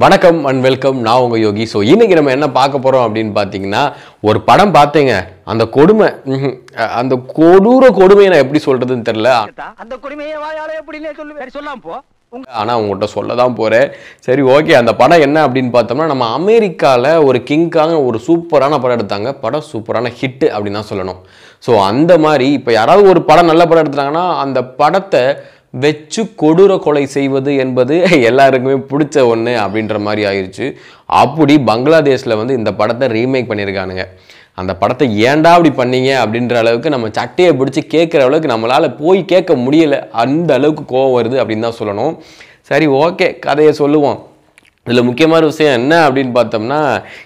வணக்கம் and welcome நான் உங்க யோகி. ஸோ இன்னைக்கு நம்ம என்ன பார்க்க போறோம் அப்படின்னு பார்த்தீங்கன்னா ஒரு படம் பார்த்தேங்க. அந்த கொடுமை அந்த கொடூர கொடுமையை நான் எப்படி சொல்றதுன்னு தெரியல. அந்த கொடுமையை வாயால எப்படின்னே சொல்லு. சரி சொல்லாம போ. ஆனால் உங்கள்கிட்ட சொல்ல தான் போகிறேன் சரி ஓகே. அந்த படம் என்ன அப்படின்னு பார்த்தோம்னா நம்ம அமெரிக்காவில் ஒரு கிங்காக ஒரு சூப்பரான படம் எடுத்தாங்க. படம் சூப்பரான ஹிட்டு அப்படின்னு தான் சொல்லணும். ஸோ அந்த மாதிரி இப்போ யாராவது ஒரு படம் நல்ல படம் எடுத்துட்டாங்கன்னா அந்த படத்தை வச்சு கொடூர கொலை செய்வது என்பது எல்லாருக்குமே பிடிச்ச ஒன்று அப்படின்ற மாதிரி ஆயிடுச்சு அப்படி பங்களாதேஷில் வந்து இந்த படத்தை ரீமேக் பண்ணியிருக்கானுங்க அந்த படத்தை ஏன்டா அப்படி பண்ணீங்க அப்படின்ற அளவுக்கு நம்ம சட்டையை பிடிச்சி கேட்குற அளவுக்கு நம்மளால் போய் கேட்க முடியல. அந்த அளவுக்கு கோவம் வருது அப்படின்னு தான் சொல்லணும். சரி ஓகே கதையை சொல்லுவோம். இதில் முக்கியமான விஷயம் என்ன அப்படின்னு பார்த்தோம்னா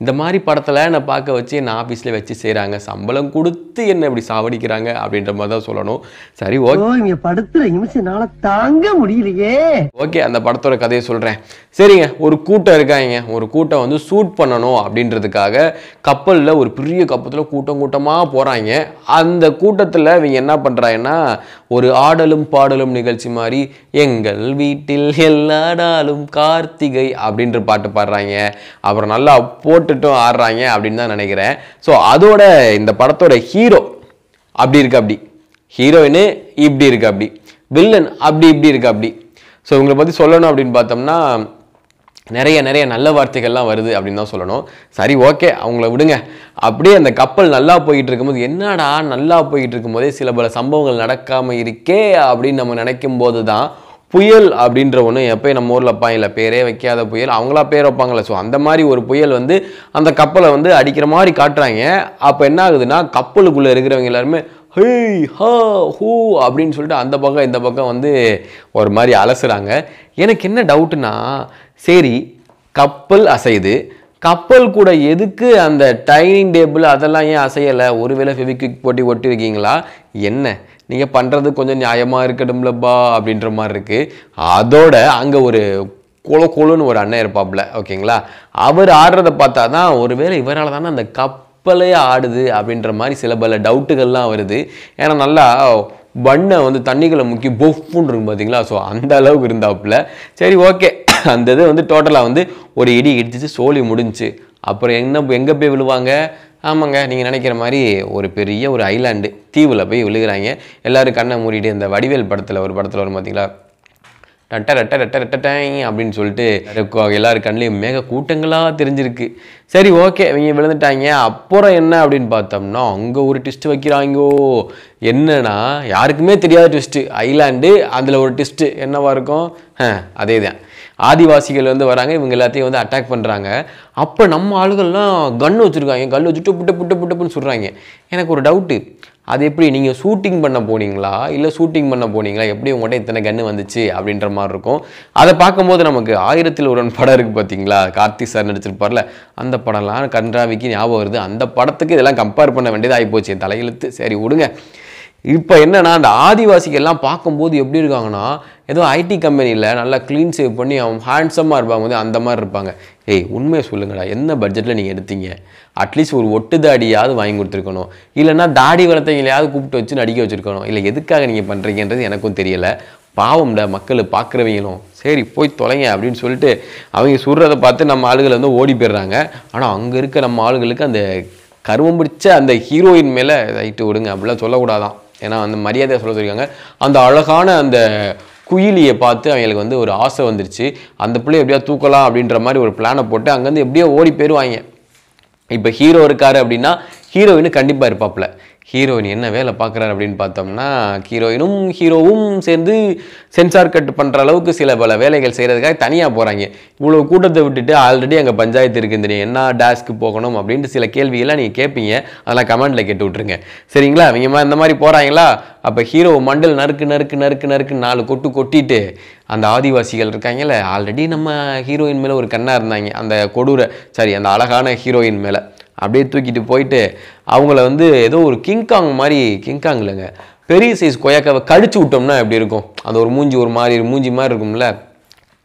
இந்த மாதிரி படத்தில் என்னை பார்க்க வச்சு என்ன ஆஃபீஸில் வச்சு செய்கிறாங்க சம்பளம் கொடுத்து என்ன இப்படி சாவடிக்கிறாங்க அப்படின்ற மாதிரி தான் சொல்லணும். சரி ஓகே இங்க படுத்துற நிமிஷம்னால தாங்க முடியலையே. ஓகே அந்த படத்தோட கதையை சொல்கிறேன் சரிங்க ஒரு கூட்டம் இருக்காங்க. ஒரு கூட்டம் வந்து ஷூட் பண்ணணும் அப்படின்றதுக்காக கப்பலில் ஒரு பெரிய கப்பத்தில் கூட்டம் கூட்டமாக போகிறாங்க அந்த கூட்டத்தில் இவங்க என்ன பண்ணுறாங்கன்னா ஒரு ஆடலும் பாடலும் நிகழ்ச்சி மாதிரி எங்கள் வீட்டில் எல்லா நாளும் கார்த்திகை அப்படின்ற பாட்டு பாடுறாங்க. அப்புறம் நல்லா போட்டுட்டும் ஆடுறாங்க அப்படின்னு தான் நினைக்கிறேன். ஸோ அதோட இந்த படத்தோட ஹீரோ அப்படி இருக்கு அப்படி. ஹீரோயின் இப்படி இருக்கு அப்படி. வில்லன் அப்படி இப்படி இருக்கு அப்படி. ஸோ இவங்களை பற்றி சொல்லணும் அப்படின்னு பார்த்தோம்னா நிறைய நிறைய நல்ல வார்த்தைகள்லாம் வருது அப்படின்னு தான் சொல்லணும். சரி ஓகே அவங்கள விடுங்க. அப்படியே அந்த கப்பல் நல்லா போயிட்டு இருக்கும்போது என்னடா நல்லா போயிட்டு இருக்கும்போதே சில பல சம்பவங்கள் நடக்காமல் இருக்கே அப்படின்னு நம்ம நினைக்கும் போது தான் புயல் அப்படின்ற ஒன்று எப்போயும் நம்ம ஊரில் இல்லை பேரே வைக்காத புயல். அவங்களா பேர் வைப்பாங்களே ஸோ அந்த மாதிரி ஒரு புயல் வந்து அந்த கப்பலை வந்து அடிக்கிற மாதிரி காட்டுறாங்க. அப்போ என்ன ஆகுதுன்னா கப்பலுக்குள்ளே இருக்கிறவங்க எல்லாருமே ஹெய் ஹா ஹூ அப்படின்னு சொல்லிட்டு அந்த பக்கம் இந்த பக்கம் வந்து ஒரு மாதிரி அலசுறாங்க. எனக்கு என்ன டவுட்டுன்னா சரி கப்பல் அசையுது. கப்பல் கூட எதுக்கு அந்த டைனிங் டேபிள் அதெல்லாம் ஏன் அசையலை? ஒருவேளை ஃபெவிக்விக் போட்டி ஒட்டியிருக்கீங்களா? என்ன? நீங்கள் பண்ணுறது கொஞ்சம் நியாயமாக இருக்கட்டும்லப்பா அப்படின்ற மாதிரி இருக்குது அதோட அங்கே ஒரு கொல கொலுன்னு ஒரு அண்ணன் இருப்பாப்புல ஓகேங்களா? அவர் ஆடுறத பார்த்தா தான் ஒருவேளை இவரால் தானே அந்த கப்பலே ஆடுது அப்படின்ற மாதிரி சில பல டவுட்டுகள்லாம் வருது. ஏன்னா நல்லா பண்ணை வந்து தண்ணிகளை முக்கி பொஃப்னு இருக்கும் பார்த்தீங்களா ஸோ அந்த அளவுக்கு இருந்தாப்புல. சரி ஓகே. அந்த இது வந்து டோட்டலாக வந்து ஒரு இடி இடிச்சிச்சு சோழி முடிஞ்சுச்சு. அப்புறம் என்ன எங்கே போய் விழுவாங்க? ஆமாங்க நீங்கள் நினைக்கிற மாதிரி ஒரு பெரிய ஒரு ஐலாண்டு தீவில் போய் விழுகிறாங்க. எல்லாரும் கண்ணை மூடிட்டு இந்த வடிவேல் படத்தில் ஒரு படத்தில் வரும் பார்த்தீங்களா டட்ட ரெட்ட ரெட்ட ரெட்ட டேங் அப்படின்னு சொல்லிட்டு எல்லோரும் எல்லாரும் கண்ணிலையும் மேக கூட்டங்களாக தெரிஞ்சிருக்கு. சரி ஓகே இவங்க விழுந்துட்டாங்க. அப்புறம் என்ன அப்படின்னு பார்த்தோம்னா அங்கே ஒரு ட்விஸ்ட் வைக்கிறாங்கோ. என்னன்னா யாருக்குமே தெரியாத ட்விஸ்ட்டு ஐலாண்டு அதில் ஒரு ட்விஸ்ட்டு என்னவாக இருக்கும்? அதே தான் ஆதிவாசிகள் வந்து வராங்க இவங்க எல்லாத்தையும் வந்து அட்டாக் பண்ணுறாங்க அப்போ நம்ம ஆளுகள்லாம் கன் வச்சுருக்காங்க. கல் வச்சுட்டு புட்ட புட்ட புட்டப்புன்னு சொல்கிறாங்க எனக்கு ஒரு டவுட்டு அது எப்படி நீங்கள் ஷூட்டிங் பண்ண போனீங்களா? இல்லை ஷூட்டிங் பண்ண போனீங்களா? எப்படி உங்கள்கிட்ட இத்தனை கன்று வந்துச்சு? அப்படின்ற மாதிரி இருக்கும். அதை பார்க்கும்போது நமக்கு ஆயிரத்தில் ஒரு படம் இருக்குது பார்த்தீங்களா கார்த்தி சார் நடிச்சிருப்பார்ல அந்த படம்லாம் கன்றாவிக்கு ஞாபகம் வருது. அந்த படத்துக்கு இதெல்லாம் கம்பேர் பண்ண வேண்டியதாக ஆகிப்போச்சு என் தலையெழுத்து. சரி விடுங்க. இப்போ என்னென்னா அந்த ஆதிவாசிகள்லாம் பார்க்கும்போது எப்படி இருக்காங்கன்னா ஏதோ ஐடி கம்பெனியில் நல்லா க்ளீன் சேவ் பண்ணி அவன் ஹேண்ட்ஸமாக இருப்பாங்க வந்து அந்த மாதிரி இருப்பாங்க. ஏய் உண்மையை சொல்லுங்கடா என்ன பட்ஜெட்டில் நீங்கள் எடுத்தீங்க? அட்லீஸ்ட் ஒரு ஒட்டு தாடியாவது வாங்கி கொடுத்துருக்கணும். இல்லைன்னா தாடி வளர்த்தவங்களையாவது கூப்பிட்டு வச்சு நடிக்க வச்சுருக்கணும். இல்லை எதுக்காக நீங்கள் பண்ணுறீங்கன்றது எனக்கும் தெரியலை. பாவம்ல மக்கள் பார்க்குறவங்களும். சரி போய் தொலைங்க அப்படின்னு சொல்லிட்டு அவங்க சுடுறதை பார்த்து நம்ம ஆளுகள் வந்து ஓடி போயிடுறாங்க. ஆனால் அங்கே இருக்க நம்ம ஆளுகளுக்கு அந்த கருவம் பிடிச்ச அந்த ஹீரோயின் மேலே ரைட்டு விடுங்க. அப்படிலாம் சொல்லக்கூடாதான். ஏன்னா அந்த மரியாதையை சொல்ல சொல்லியிருக்காங்க. அந்த அழகான அந்த குயிலியை பார்த்து அவங்களுக்கு வந்து ஒரு ஆசை வந்துருச்சு. அந்த பிள்ளை எப்படியா தூக்கலாம் அப்படின்ற மாதிரி ஒரு பிளானை போட்டு அங்கேருந்து எப்படியோ ஓடி போயிடுவாங்க இப்போ ஹீரோ இருக்காரு அப்படின்னா ஹீரோயின் கண்டிப்பாக இருப்பாப்புல. ஹீரோயின் என்ன வேலை பார்க்குறாரு அப்படின்னு பார்த்தோம்னா ஹீரோயினும் ஹீரோவும் சேர்ந்து சென்சார் கட் பண்ணுற அளவுக்கு சில பல வேலைகள் செய்கிறதுக்காக தனியாக போகிறாங்க இவ்வளோ கூட்டத்தை விட்டுட்டு ஆல்ரெடி அங்கே பஞ்சாயத்து இருக்குது நீ என்ன டேஸ்க்கு போகணும் அப்படின்ட்டு சில கேள்வியெல்லாம் நீங்கள் கேட்பீங்க. அதெல்லாம் கமெண்ட்டில் கேட்டு விட்ருங்க சரிங்களா? இவங்க இந்த மாதிரி போகிறாங்களா அப்போ ஹீரோ மண்டல் நறுக்கு நறுக்கு நறுக்கு நறுக்கு நாலு கொட்டு கொட்டிட்டு அந்த ஆதிவாசிகள் இருக்காங்கல்ல ஆல்ரெடி நம்ம ஹீரோயின் மேலே ஒரு கண்ணாக இருந்தாங்க. அந்த கொடூர சரி அந்த அழகான ஹீரோயின் மேலே. அப்படியே தூக்கிட்டு போயிட்டு அவங்கள வந்து ஏதோ ஒரு கிங்காங் மாதிரி கிங்காங் இல்லைங்க பெரிய சைஸ் கொய்யாக்காவை கடிச்சு விட்டோம்னா எப்படி இருக்கும்? அந்த ஒரு மூஞ்சி ஒரு மாதிரி மூஞ்சி மாதிரி இருக்கும்ல?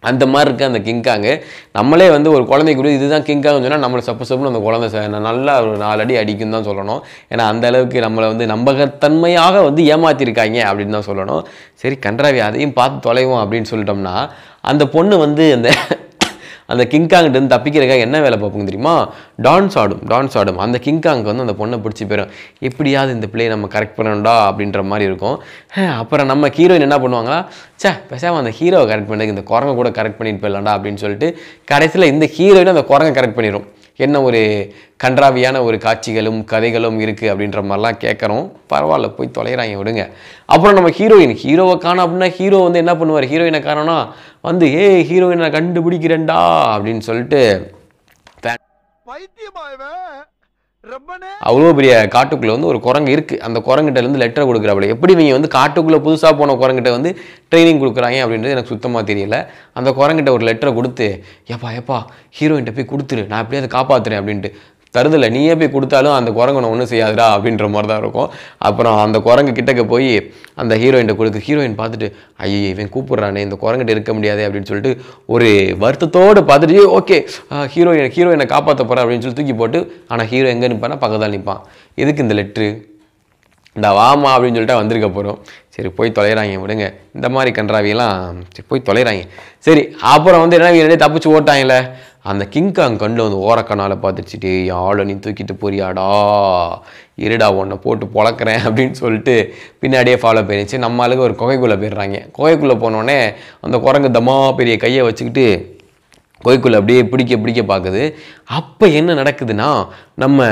அந்த மாதிரி இருக்க அந்த கிங்காங்கு நம்மளே வந்து ஒரு குழந்தைக்கு கூட இதுதான் கிங்காங்னு சொன்னால் நம்மளை சப்பு சப்புன்னு அந்த குழந்தை நல்லா ஒரு நாலு அடி அடிக்கும் தான் சொல்லணும். ஏன்னா அந்த அளவுக்கு நம்மளை வந்து நம்பகத்தன்மையாக வந்து ஏமாற்றிருக்காங்க அப்படின்னு தான் சொல்லணும். சரி கன்றாவி அதையும் பார்த்து தொலைவோம் அப்படின்னு சொல்லிட்டோம்னா அந்த பொண்ணு வந்து அந்த அந்த கிங்காங்கிட்ட இருந்து என்ன வேலை பார்ப்போங்க தெரியுமா? டான்ஸ் ஆடும் டான்ஸ் ஆடும். அந்த கிங்காங்க்கு வந்து அந்த பொண்ணை பிடிச்சி போயிடும் எப்படியாவது இந்த பிள்ளையை நம்ம கரெக்ட் பண்ணணும்டா அப்படின்ற மாதிரி இருக்கும். அப்புறம் நம்ம ஹீரோயின் என்ன பண்ணுவாங்களா? சே பேசாமல் அந்த ஹீரோவை கரெக்ட் பண்ணுறதுக்கு இந்த குரங்கை கூட கரெக்ட் பண்ணிட்டு போயிடலாம்டா அப்படின்னு சொல்லிட்டு கடைசியில் இந்த ஹீரோயின் அந்த குரங்கை கரெக்ட் பண்ணிடும் என்ன ஒரு கன்றாவியான ஒரு காட்சிகளும் கதைகளும் இருக்குது அப்படின்ற மாதிரிலாம் கேட்குறோம். பரவாயில்ல போய் தொலைகிறாங்க விடுங்க. அப்புறம் நம்ம ஹீரோயின் ஹீரோவை காணோம் அப்படின்னா ஹீரோ வந்து என்ன பண்ணுவார்? ஹீரோயினை காரணம் வந்து ஏ ஹீரோயினை கண்டுபிடிக்கிறேன்டா அப்படின்னு சொல்லிட்டு பைத்தியமா அவ்வளோ பெரிய காட்டுக்குள்ளே வந்து ஒரு குரங்கு இருக்குது அந்த குரங்கிட்ட இருந்து லெட்டர் கொடுக்குறாப்புல எப்படி நீங்கள் வந்து காட்டுக்குள்ளே புதுசாக போன குரங்கிட்ட வந்து ட்ரைனிங் கொடுக்குறாங்க அப்படின்றது எனக்கு சுத்தமாக தெரியல. அந்த குரங்கிட்ட ஒரு லெட்டரை கொடுத்து எப்பா எப்பா ஹீரோயின்ட்ட போய் கொடுத்துரு. நான் எப்படியாவது காப்பாற்றுறேன் அப்படின்ட்டு. தருதில்ல. நீயே போய் கொடுத்தாலும் அந்த குரங்கு நான் ஒன்றும் செய்யாதுடா அப்படின்ற மாதிரி தான் இருக்கும். அப்புறம் அந்த குரங்கு கிட்டக்க போய் அந்த ஹீரோயின்ட்ட கொடுத்து ஹீரோயின் பார்த்துட்டு ஐயோ இவன் கூப்பிட்றானே இந்த குரங்கிட்ட இருக்க முடியாதே அப்படின்னு சொல்லிட்டு ஒரு வருத்தத்தோடு பார்த்துட்டு ஓகே ஹீரோயின் ஹீரோயினை காப்பாற்ற போகிறேன் அப்படின்னு சொல்லி தூக்கி போட்டு ஆனால் ஹீரோ எங்கே நிற்பானா பக்கத்தில் நிற்பான் எதுக்கு இந்த லெட்ரு இந்த வாமா அப்படின்னு சொல்லிட்டு வந்திருக்க போகிறோம் சரி போய் தொலைகிறாங்க விடுங்க. இந்த மாதிரி கன்றாவியெல்லாம் சரி போய் தொலைகிறாங்க சரி அப்புறம் வந்து என்ன தப்பிச்சு ஓட்டாங்கல்ல அந்த கிங்காங் கண்ணில் வந்து ஓரக்கனால பார்த்துச்சுட்டு ஆளை நீ தூக்கிட்டு போறியாடா? இருடா உன்னை போட்டு பொழக்கிறேன் அப்படின்னு சொல்லிட்டு பின்னாடியே ஃபாலோ பண்ணிச்சு நம்ம ஆளுங்க ஒரு குகைக்குள்ளே போயிடுறாங்க. குகைக்குள்ளே போனோடனே அந்த குரங்கு தம்மா பெரிய கையை வச்சுக்கிட்டு கோய்க்குள்ள அப்படியே பிடிக்க பிடிக்க பார்க்குது. அப்போ என்ன நடக்குதுன்னா நம்ம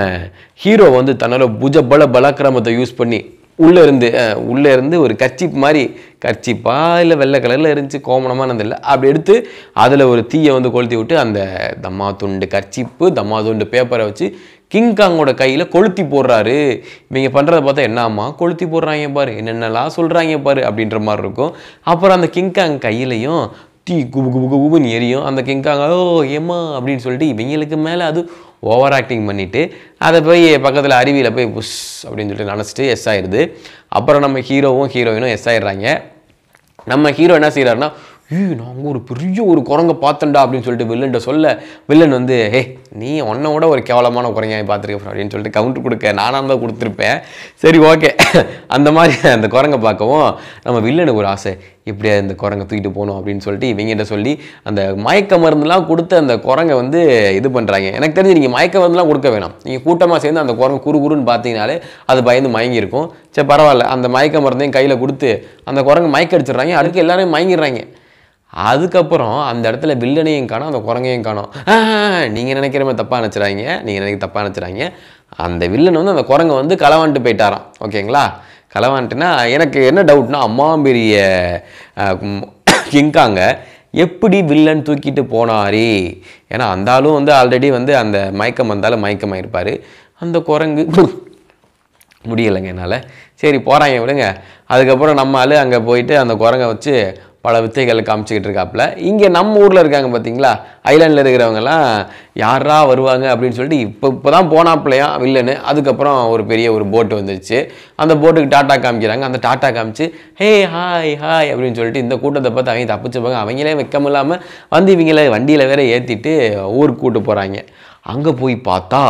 ஹீரோ வந்து தன்னோட புஜ பல பலாக்கிரமத்தை யூஸ் பண்ணி உள்ளே இருந்து உள்ளே இருந்து ஒரு கர்ச்சிப் மாதிரி கர்ச்சிப்பா இல்லை வெள்ளை கலரில் இருந்துச்சு கோமணமானது இல்லை. அப்படி எடுத்து அதில் ஒரு தீயை வந்து கொளுத்தி விட்டு அந்த தம்மா துண்டு கர்ச்சிப்பு தம்மா துண்டு பேப்பரை வச்சு கிங்காங்கோட கையில் கொளுத்தி போடுறாரு. இவங்க பண்ணுறத பார்த்தா என்னம்மா கொளுத்தி போடுறாங்க பாரு என்னென்னலாம் சொல்கிறாங்க பாரு அப்படின்ற மாதிரி இருக்கும். அப்புறம் அந்த கிங்காங் கையிலையும் தீ குபு குபு குபுன்னு எரியும். அந்த கிங்காங்க ஓ ஏமா அப்படின்னு சொல்லிட்டு இவங்களுக்கு மேலே அது ஓவர் ஆக்டிங் பண்ணிவிட்டு அதை போய் பக்கத்தில் அருவியில் போய் புஷ் அப்படின்னு சொல்லிட்டு நினச்சிட்டு எஸ் ஆயிடுது அப்புறம் நம்ம ஹீரோவும் ஹீரோயினும் எஸ் ஆயிடுறாங்க. நம்ம ஹீரோ என்ன செய்கிறாருன்னா ஏய் நாங்கள் ஒரு பெரிய ஒரு குரங்கை பார்த்தேன்டா அப்படின்னு சொல்லிட்டு வில்லன்ட்ட சொல்ல வில்லன் வந்து ஹே நீ உன்னை விட ஒரு கேவலமான குரங்காய் பார்த்துருக்கேன் அப்படின்னு சொல்லிட்டு கவுண்டர் கொடுக்க நானாக தான் கொடுத்துருப்பேன். சரி ஓகே அந்த மாதிரி அந்த குரங்கை பார்க்கவும் நம்ம வில்லனுக்கு ஒரு ஆசை இப்படியா இந்த குரங்கை தூக்கிட்டு போகணும்? அப்படின்னு சொல்லிட்டு இவங்ககிட்ட சொல்லி அந்த மயக்க மருந்துலாம் கொடுத்து அந்த குரங்கை வந்து இது பண்ணுறாங்க எனக்கு தெரிஞ்சு நீங்கள் மயக்க மருந்துலாம் கொடுக்க வேணாம். நீங்கள் கூட்டமாக சேர்ந்து அந்த குரங்கு குறு குறுன்னு பார்த்தீங்கனாலே அது பயந்து மயங்கியிருக்கும். சரி பரவாயில்ல. அந்த மயக்க மருந்தையும் கையில் கொடுத்து அந்த குரங்கு மயக்க அடிச்சிடுறாங்க அதுக்கு எல்லாரும் மயங்கிடுறாங்க. அதுக்கப்புறம் அந்த இடத்துல வில்லனையும் காணும் அந்த குரங்கையும் காணும். நீங்கள் நினைக்கிற மாதிரி தப்பாக நினச்சிடாங்க நீங்கள் நினைக்க தப்பாக நினச்சிடாங்க அந்த வில்லன் வந்து அந்த குரங்கை வந்து களவான்ட்டு போயிட்டாராம். ஓகேங்களா? களவான்ட்டுனா எனக்கு என்ன டவுட்னா அம்மா பெரிய கிங்காங்க எப்படி வில்லன் தூக்கிட்டு போனாரி? ஏன்னா அந்த ஆளும் வந்து ஆல்ரெடி வந்து அந்த மயக்கம் வந்தாலும் மயக்கமாயிருப்பார் அந்த குரங்கு முடியலைங்க என்னால். சரி போகிறாங்க விடுங்க. அதுக்கப்புறம் நம்ம ஆளு அங்கே போயிட்டு அந்த குரங்கை வச்சு பல வித்தைகளை காமிச்சிக்கிட்டு இருக்காப்புல. இங்கே நம்ம ஊரில் இருக்காங்க பார்த்தீங்களா ஐலாண்டில் இருக்கிறவங்கலாம் யாரா வருவாங்க அப்படின்னு சொல்லிட்டு இப்போ இப்போ தான் போனாப்புலையா வில்லனு அதுக்கப்புறம் ஒரு பெரிய ஒரு போட்டு வந்துருச்சு. அந்த போட்டுக்கு டாட்டா காமிக்கிறாங்க. அந்த டாட்டா காமிச்சு ஹே ஹாய் ஹாய் அப்படின்னு சொல்லிட்டு இந்த கூட்டத்தை பார்த்து அவங்க தப்பிச்சுப்பாங்க. அவங்களே வெக்கம் இல்லாமல் வந்து இவங்கள வண்டியில் வேற ஏற்றிட்டு ஊருக்கு கூட்டு போகிறாங்க அங்கே போய் பார்த்தா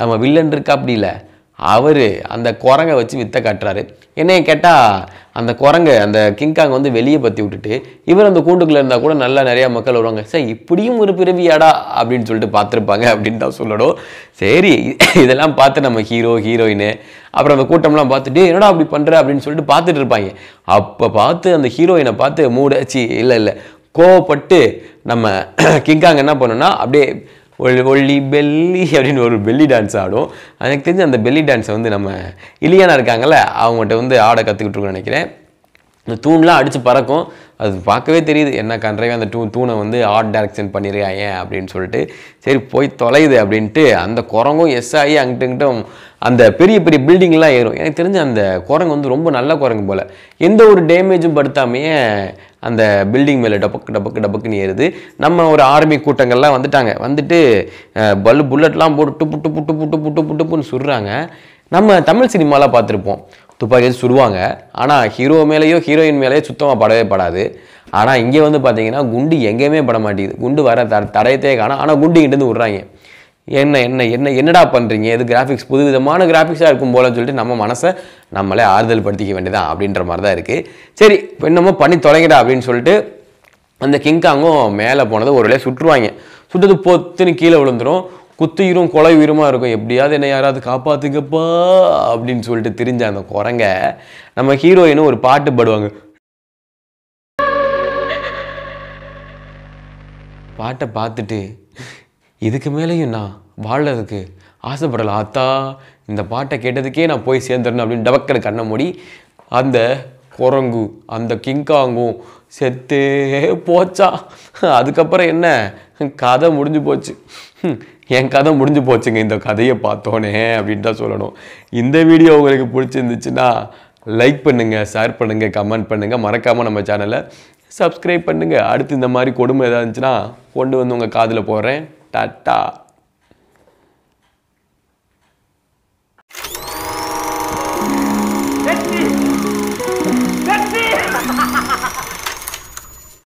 நம்ம வில்லன் இருக்கா? அப்படி இல்லை. அவர் அந்த குரங்கை வச்சு வித்தை காட்டுறாரு. என்னைய கேட்டால் அந்த குரங்கு அந்த கிங்காங் வந்து வெளியே பற்றி விட்டுட்டு இவர் அந்த கூண்டுக்குள்ளே இருந்தால் கூட நல்லா நிறையா மக்கள் வருவாங்க. சார் இப்படியும் ஒரு பிறவியாடா? அப்படின்னு சொல்லிட்டு பார்த்துருப்பாங்க அப்படின்னு தான் சொல்லணும். சரி இதெல்லாம் பார்த்து நம்ம ஹீரோ ஹீரோயின் அப்புறம் அந்த கூட்டம்லாம் பார்த்துட்டு என்னடா அப்படி பண்ணுற அப்படின்னு சொல்லிட்டு பார்த்துட்டு இருப்பாங்க. அப்போ பார்த்து அந்த ஹீரோயினை பார்த்து மூடச்சி இல்லை இல்லை கோவப்பட்டு நம்ம கிங்காங் என்ன பண்ணுன்னா அப்படியே ஒல்லி ஒல்லி பெல்லி அப்படின்னு ஒரு பெல்லி டான்ஸ் ஆடும். எனக்கு தெரிஞ்சு அந்த பெல்லி டான்ஸை வந்து நம்ம இலியானா இருக்காங்கல்ல அவங்ககிட்ட வந்து ஆட கற்றுக்கிட்டு இருக்கோம்னு நினைக்கிறேன். இந்த தூண்லாம் அடித்து பறக்கும். அது பார்க்கவே தெரியுது. என்ன கன்றைவே அந்த டூ தூணை வந்து ஆர்ட் டைரக்ஷன் பண்ணியிருக்காங்க அப்படின்னு சொல்லிட்டு. சரி போய் தொலையுது அப்படின்ட்டு அந்த குரங்கும் எஸ் ஆகி அங்கிட்டு இங்கிட்டும் அந்த பெரிய பெரிய பில்டிங்லாம் ஏறும். எனக்கு தெரிஞ்சு அந்த குரங்கு வந்து ரொம்ப நல்ல குரங்கு போல். எந்த ஒரு டேமேஜும் படுத்தாமையே அந்த பில்டிங் மேலே டபக்கு டபக்கு டபக்குன்னு ஏறுது. நம்ம ஒரு ஆர்மி கூட்டங்கள்லாம் வந்துட்டாங்க. வந்துட்டு பல்லு புல்லட்லாம் போட்டு டுப்பு டுப்பு டுப்பு டுப்பு டுப்பு டுப்புன்னு சுடுறாங்க நம்ம தமிழ் சினிமாலாம் பார்த்துருப்போம். துப்பாக்கி வச்சு சுடுவாங்க ஆனால் ஹீரோ மேலேயோ ஹீரோயின் மேலேயோ சுத்தமாக படவே படாது. ஆனால் இங்கே வந்து பார்த்தீங்கன்னா குண்டு எங்கேயுமே பட மாட்டேங்குது. குண்டு வர த தடையத்தே காணும். ஆனால் குண்டு இங்கிட்டு விட்றாங்க. என்ன என்ன என்ன என்னடா பண்ணுறீங்க இது கிராஃபிக்ஸ் புது விதமான கிராஃபிக்ஸாக இருக்கும் போலன்னு சொல்லிட்டு நம்ம மனசை நம்மளே ஆறுதல் படுத்திக்க வேண்டியதான் அப்படின்ற மாதிரி தான் இருக்குது சரி இப்போ என்னமோ பண்ணி தொலைங்கடா அப்படின்னு சொல்லிட்டு அந்த கிங்காங்கும் மேலே போனது ஒரு வேளையை சுட்டுருவாங்க. சுட்டது பொத்துன்னு கீழே விழுந்துடும் குத்துயிரும் கொலை உயிருமா இருக்கும். எப்படியாவது என்ன யாராவது காப்பாற்றுக்கப்பா அப்படின்னு சொல்லிட்டு திரிஞ்ச அந்த குரங்க நம்ம ஹீரோயினும் ஒரு பாட்டு பாடுவாங்க. பாட்டை பார்த்துட்டு இதுக்கு மேலேயும் நான் வாழறதுக்கு ஆசைப்படலை. ஆத்தா இந்த பாட்டை கேட்டதுக்கே நான் போய் சேர்ந்துடணும் அப்படின்னு டபக்கர கண்ணை மூடி அந்த குரங்கு அந்த கிங்காங்கும் செத்தே போச்சா? அதுக்கப்புறம் என்ன? கதை முடிஞ்சு போச்சு. என் கதை முடிஞ்சு போச்சுங்க இந்த கதையை பார்த்தோன்னே அப்படின்னு தான் சொல்லணும். இந்த வீடியோ உங்களுக்கு பிடிச்சிருந்துச்சுன்னா லைக் பண்ணுங்கள் ஷேர் பண்ணுங்க கமெண்ட் பண்ணுங்க. மறக்காமல் நம்ம சேனலை சப்ஸ்கிரைப் பண்ணுங்க. அடுத்து இந்த மாதிரி கொடுமை ஏதாச்சுன்னா இருந்துச்சுன்னா கொண்டு வந்து உங்கள் காதில் போடுறேன். டாட்டா